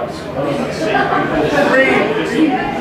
bucks. Three.